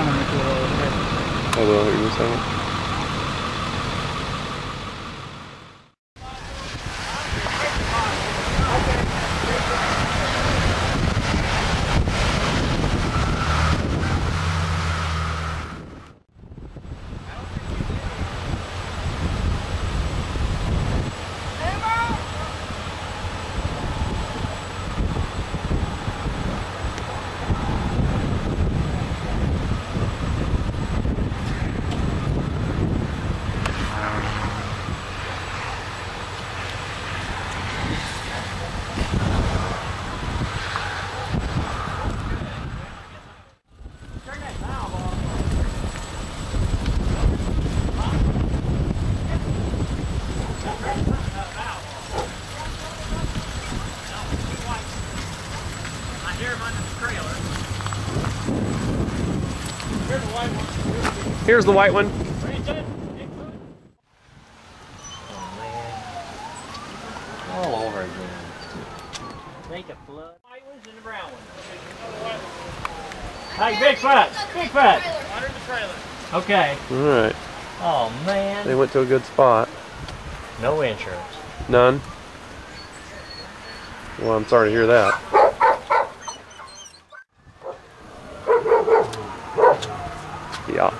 കാണാൻ പറ്റുമോ അതോ ഈ ദിവസം Here's the white one. All over again. Make a flood. White ones and the brown ones. Hey, Bigfoot! Bigfoot! Under the trailer. Okay. All right. Oh, man. They went to a good spot. No insurance. None. Well, I'm sorry to hear that. 迪奥